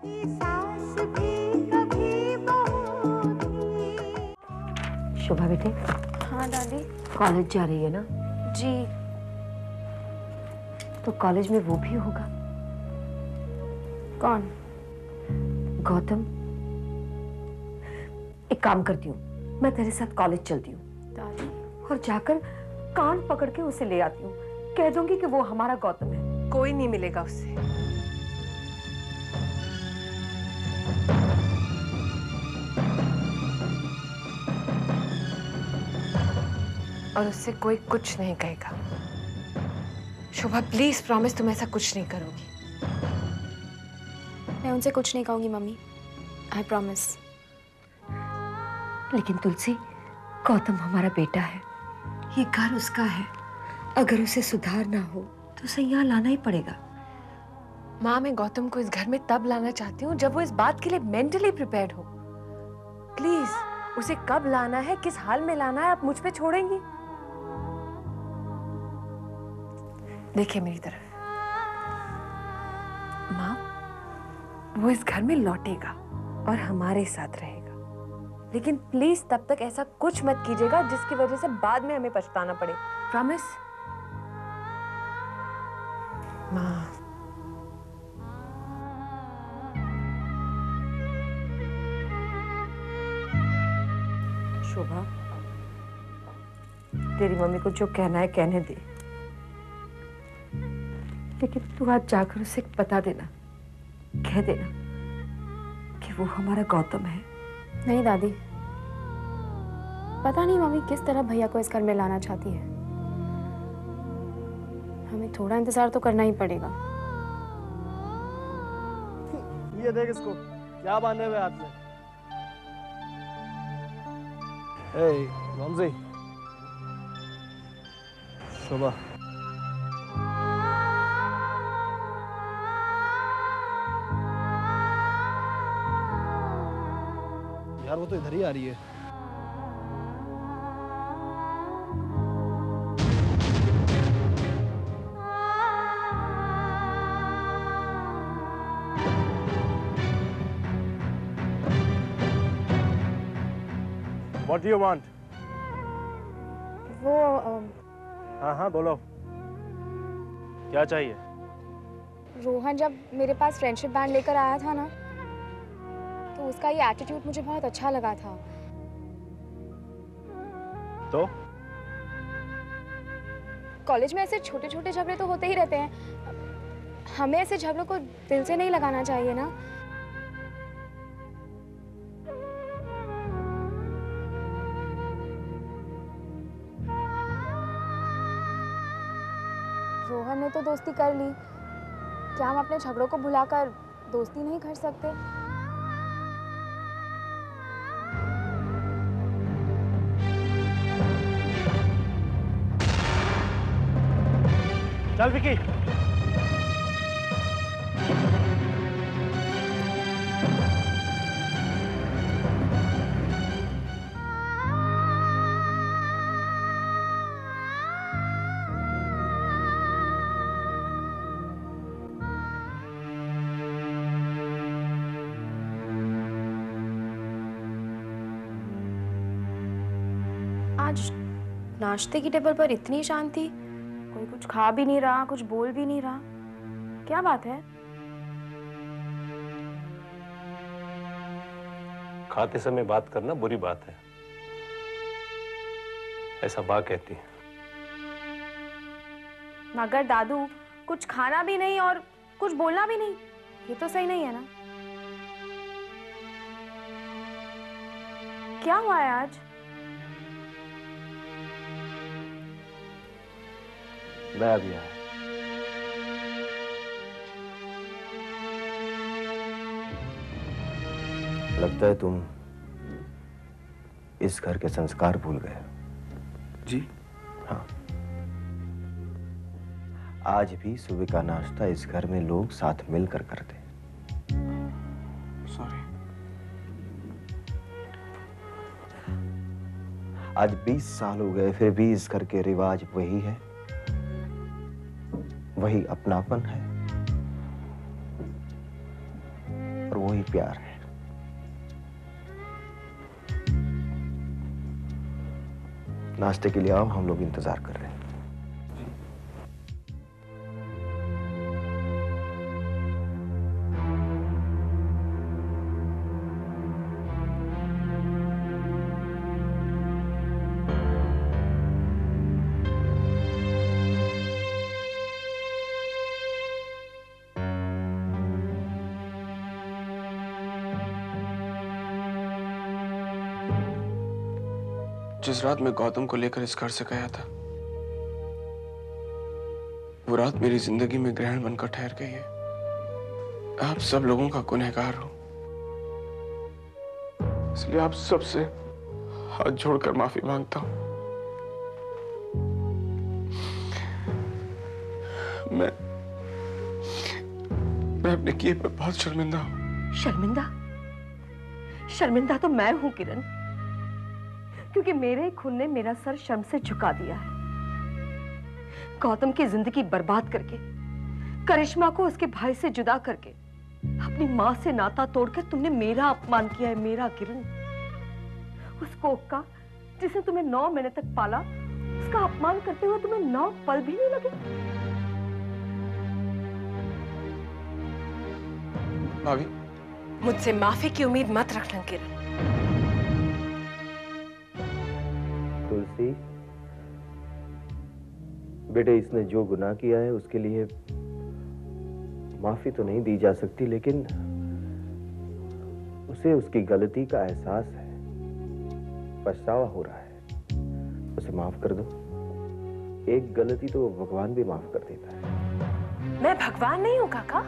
शोभा बेटे? हाँ दादी। कॉलेज जा रही है ना? जी। तो कॉलेज में वो भी होगा। कौन? गौतम। एक काम करती हूँ मैं तेरे साथ कॉलेज चलती हूँ। दादी। और जाकर कान पकड़ के उसे ले आती हूँ। कह दूँगी कि वो हमारा गौतम है। कोई नहीं मिलेगा उससे। और उससे कोई कुछ नहीं कहेगा। शोभा प्लीज़ प्रॉमिस तुम ऐसा कुछ नहीं करोगी। मैं उनसे कुछ नहीं कहूँगी मम्मी। आई प्रॉमिस लेकिन तुलसी गौतम हमारा बेटा है। ये घर उसका है। अगर उसे सुधार ना हो तो उसे यहाँ लाना ही पड़ेगा। माँ मैं गौतम को इस घर में तब लाना चाहती हूँ जब वो इस बात के लिए मेंटली प्रिपेयर्ड हो। प्लीज़ उसे कब लाना है किस हाल में लाना है आप मुझ पे छोड़ेंगी। देखिए मेरी तरफ़। माँ, वो इस घर में लौटेगा और हमारे साथ रहेगा। लेकिन प्लीज़ तब तक ऐसा कुछ मत कीजिएगा जिसकी वजह से बाद में हमें पछताना पड़े। प्रॉमिस माँ। शोभा, तेरी मम्मी को जो कहना है, कहने दे। लेकिन तू आज जाकर उसे बता देना कह देना कि वो हमारा गौतम है। नहीं दादी पता नहीं मम्मी किस तरह भैया को इस घर में लाना चाहती है। हमें थोड़ा इंतज़ार तो करना ही पड़ेगा। ये देख इसको क्या बांधे हुए हाथ में। ए रमजी। वो तो इधर ही आ रही है। What do you want? वो अम, हाँ हाँ बोलो। क्या चाहिए? रोहन जब मेरे पास फ्रेंडशिप बैंड लेकर आया था ना उसका ये एटीट्यूड मुझे बहुत अच्छा लगा था। तो? कॉलेज में ऐसे छोटे छोटे झगड़े तो होते ही रहते हैं। हमें ऐसे झगड़ों को दिल से नहीं लगाना चाहिए ना? रोहन ने तो दोस्ती कर ली। क्या हम अपने झगड़ों को भुलाकर दोस्ती नहीं कर सकते? चल विकी। आज नाश्ते की टेबल पर इतनी शांति। कोई कुछ खा भी नहीं रहा कुछ बोल भी नहीं रहा। क्या बात है? खाते समय बात करना बुरी बात है। ऐसा माँ कहती है। मगर दादू कुछ खाना भी नहीं और कुछ बोलना भी नहीं ये तो सही नहीं है ना? क्या हुआ है आज? मैं अभी आया लगता है तुम इस घर के संस्कार भूल गए जी। हाँ। आज भी सुबह का नाश्ता इस घर में लोग साथ मिलकर करते सॉरी आज 20 साल हो गए फिर भी इस घर के रिवाज वही है। वही अपनापन है और वही प्यार है। नाश्ते के लिए आओ हम लोग इंतज़ार कर रहे हैं। जिस रात मैं गौतम को लेकर इस घर से गया था, वो रात मेरी ज़िंदगी में ग्रहण बनकर ठहर गई है। आप सब लोगों का गुनहगार हूँ। इसलिए आप सबसे हाथ जोड़कर माफ़ी माँगता हूँ। मैं मैं अपने किए पर बहुत शर्मिंदा हूँ। शर्मिंदा? शर्मिंदा तो मैं हूँ, किरण। क्योंकि मेरे ही खून ने मेरा सर शर्म से झुका दिया है। गौतम की ज़िंदगी बर्बाद करके करिश्मा को उसके भाई से जुदा करके अपनी माँ से नाता तोड़कर तुमने मेरा अपमान किया है मेरा किरण। उस कोक का जिसने तुम्हें नौ महीने तक पाला उसका अपमान करते हुए तुम्हें नौ पल भी नहीं लगे। भाभी। मुझसे माफ़ी की उम्मीद मत रखना किरण बेटे, इसने जो गुनाह किया है, उसके लिए माफ़ी तो नहीं दी जा सकती, लेकिन उसे उसकी गलती का एहसास है। पछतावा हो रहा है। उसे माफ़ कर दो। एक गलती तो भगवान भी माफ़ कर देता है। मैं भगवान नहीं हूँ, काका।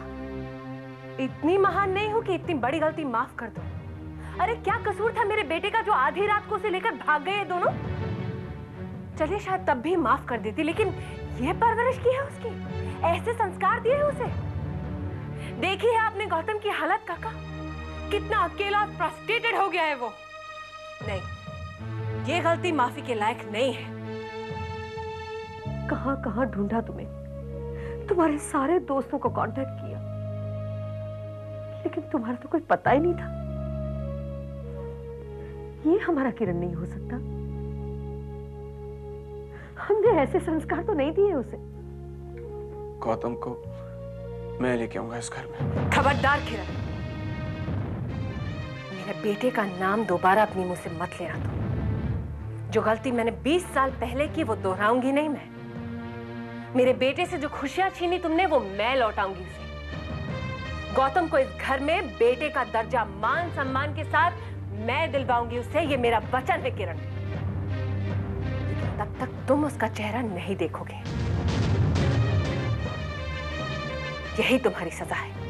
इतनी महान नहीं हूँ कि इतनी बड़ी गलती माफ़ कर दो। अरे, क्या कसूर था मेरे बेटे का जो आधी रात को उसे लेकर भाग गए दोनों? चलिए शायद तब भी माफ़ कर देती, लेकिन ये परवरिश की है उसकी? ऐसे संस्कार दिए हैं उसे? देखी है आपने गौतम की हालत, काका? कितना अकेला और फ्रस्ट्रेटेड हो गया है वो। नहीं, ये गलती माफ़ी के लायक नहीं है। कहाँ कहाँ ढूंढा तुम्हें? तुम्हारे सारे दोस्तों को कांटेक्ट किया। लेकिन तुम्हारा तो कोई पता ही नहीं था। ये हमारा किरण नहीं हो सकता। ऐसे संस्कार तो नहीं दिए उसे। गौतम को मैं लेके आऊँगा इस घर में। खबरदार किरण मेरे बेटे का नाम दोबारा अपनी मुँह से मत लेना तुम जो गलती मैंने 20 साल पहले की वो दोहराऊँगी नहीं मैं। मेरे बेटे से जो खुशियाँ छीनी तुमने वो मैं लौटाऊँगी उसे। गौतम को इस घर में बेटे का दर्जा मान सम्मान के साथ मैं दिलवाऊँगी उसे। ये मेरा वचन है किरण। तक तुम उसका चेहरा नहीं देखोगे। यही तुम्हारी सजा है।